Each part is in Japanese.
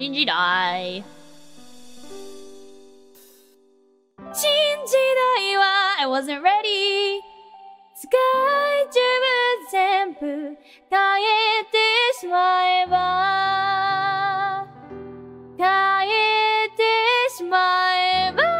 新時代。新時代は I wasn't ready. 世界中全部変えてしまえば。変えてしまえば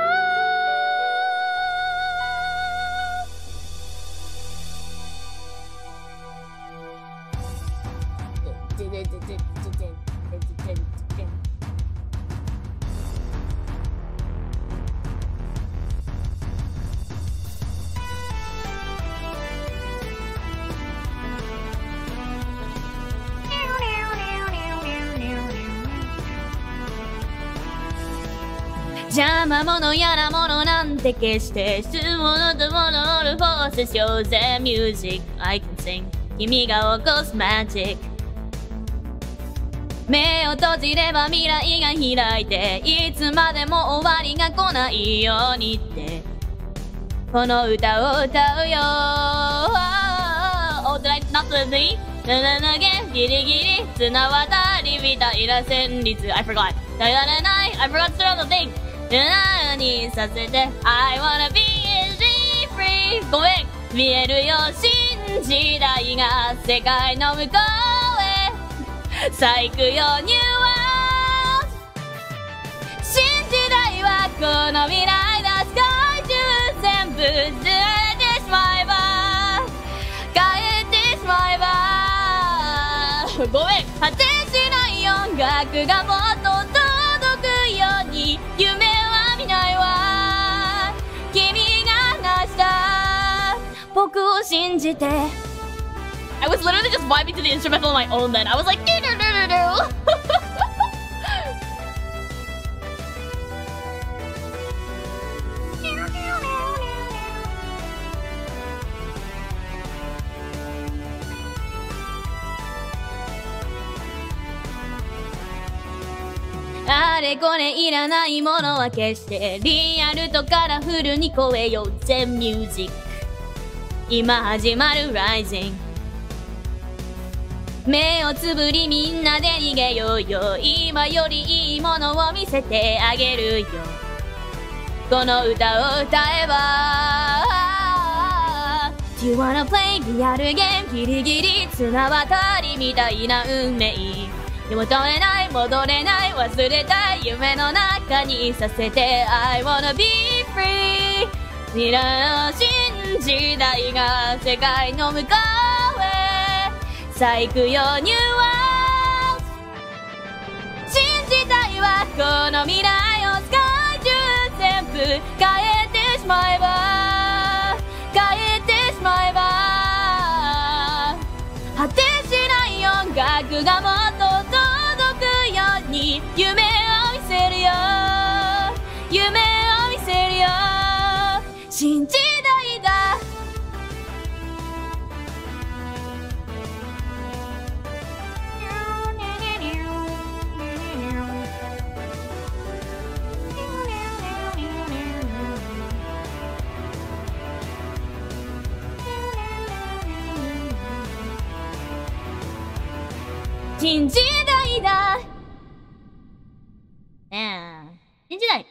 邪魔者やらものなんて決して質問とものるフォースしようぜ。Music I can sing 君が起こすマジック目を閉じれば未来が開いていつまでも終わりが来ないようにって。この歌を歌うよ。Oh, did I not do the なななげギリギリ綱渡りみたいな旋律 I forgot 耐えらない I forgot to turn on the thing なにさせて I wanna be free ごめん見えるよ新時代が世界の向こうさあ行くよニューワール新時代はこの未来だ。世界中全部ずれてしまえば変えてしまえば。ごめん果てしない音楽がもっと届くように夢は見ないわ。君が話した。僕を信じて。I was literally just vibing to the instrumental on my own then. I was like, do do do do do. あれこれいらないものは消してリアルとカラフルに超えようぜミュージック今始まるライジング目をつぶりみんなで逃げようよ。今よりいいものを見せてあげるよ。この歌を歌えば。Do you wanna play リアルゲームギリギリ綱渡りみたいな運命。でも止めない戻れない忘れたい夢の中にさせて。I wanna be free 未来の新時代が世界の向こう。さあ行くよニューワールド新時代はこの未来を世界中全部変えてしまえば変えてしまえば果てしない音楽がもっと届くように夢を見せるよ。夢を見せるよ。新時新時代だ。ねえ、新時代。